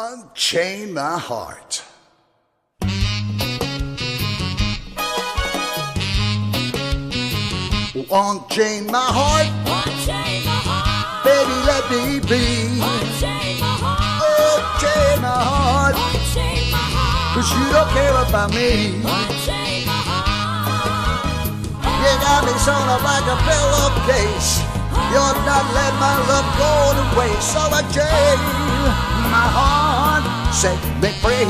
Unchain my heart. Unchain my heart, Unchain my heart. baby, let me be. Unchain my heart. Unchain my heart, Unchain my heart. cause you don't care about me. Unchain my heart. You got me sewn up like a pillowcase. You're not letting my love go to waste. So unchain my heart, set me free.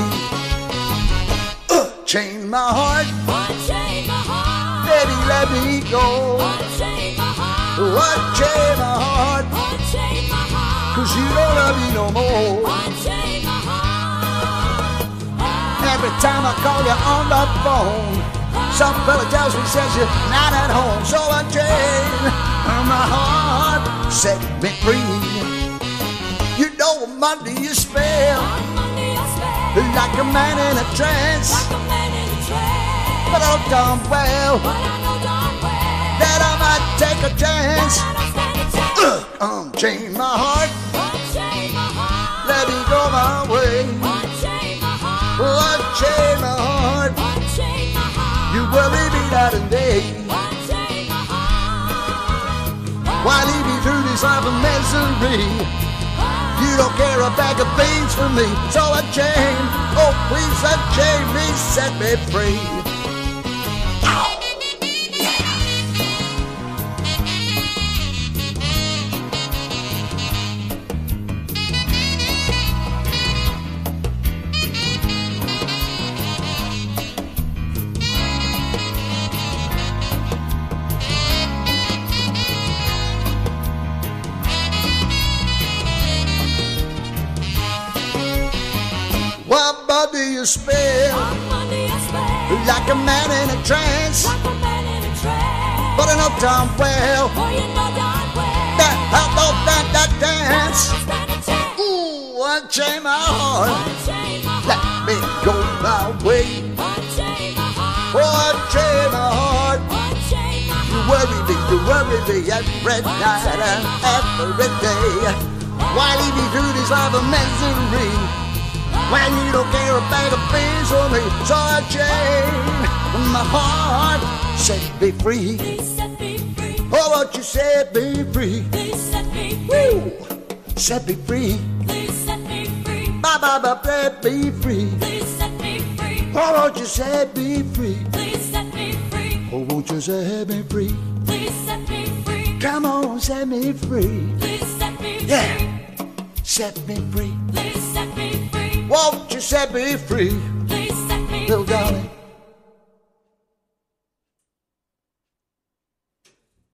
Uh, chain my heart, Unchain my heart. baby, let me go. Unchain my heart. Unchain my heart, Unchain my heart. cause you don't love me no more. Unchain my heart. Every time I call you on the phone, some fella tells me says you're not at home. So unchain my heart, set me free. You know I'm under your spell, like a man in a trance. Like a man in a trance. But oh darn well But I know darn well that I might take a chance. stand a. Unchain uh, um, my heart, Unchain my heart. let me go my way. Unchain my heart. Unchain my heart, Unchain my heart. you worry me night and day. Unchain my heart. Why lead me through this life of misery? A bag of beans for me, so unchain, oh please unchain me, set me free. Your spell like a man in a trance? A a. But know darn well that I know that that dance. A. Ooh, unchain my heart, let me go my way. Oh, unchain my heart. You worry me, you worry me every night and every day. Why lead me through this life of misery? When you don't care a bag of beans for me, so I chain my heart, set me free. Please set me free. Oh, won't you set me free? Please set me free. Woo! Set me free. Please set me free. Bye bye bye, set me free. Please set me free. Oh, won't you set me free? Please set me free. Oh, won't you set me free? Please set me free. Come on, set me free. Please set me free. Yeah, set me free. Please set me free. Won't you set me free, Please set me little free. darling?